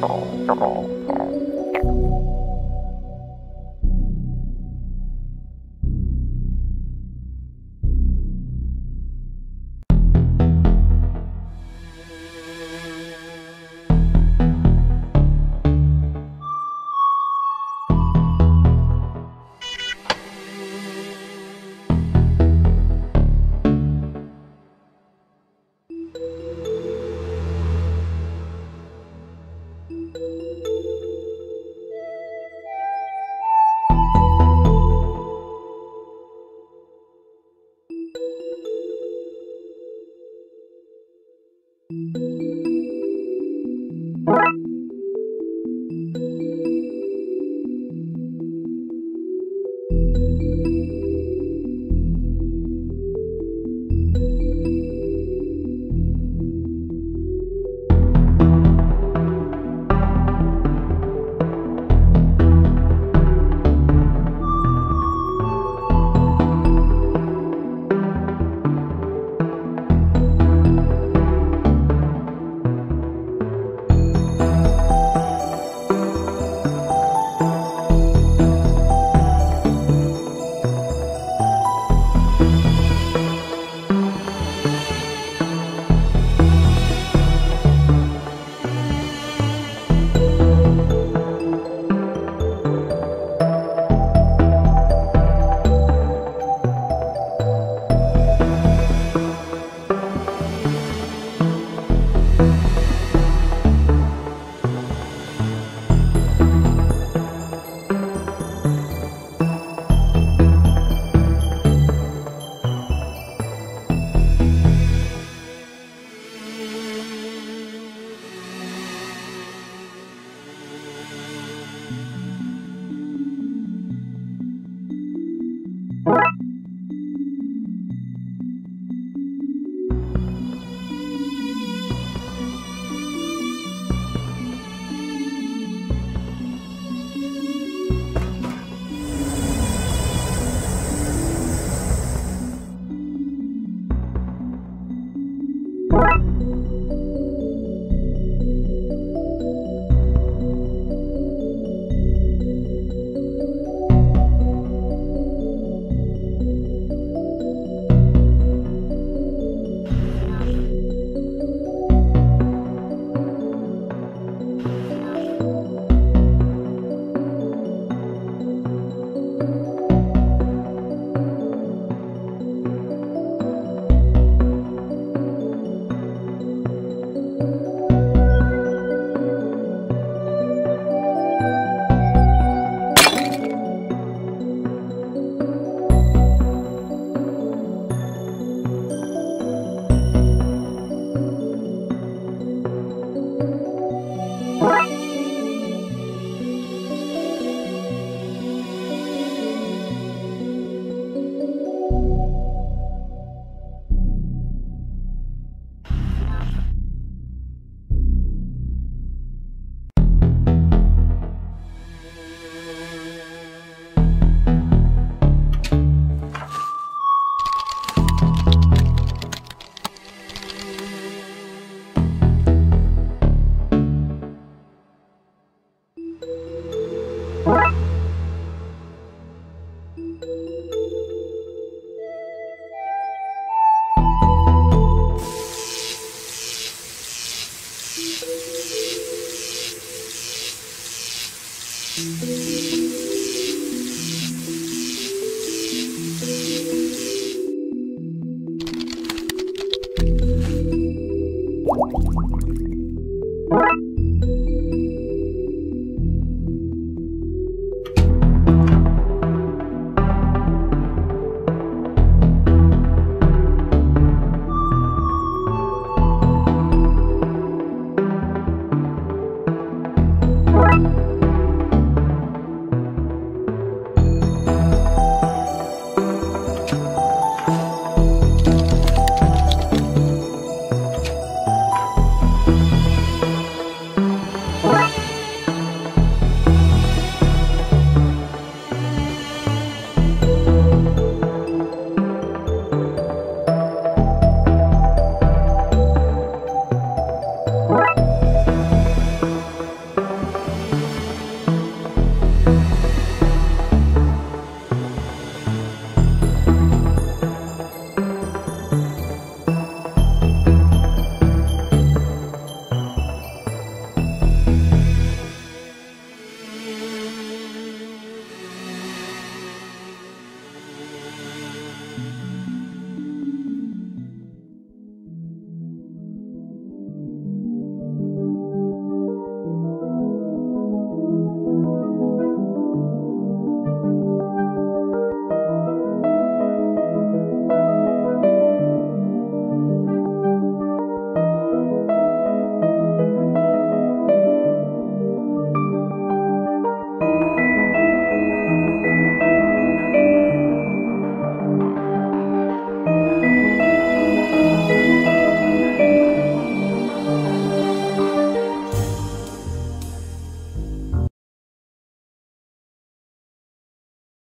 Oh, come on.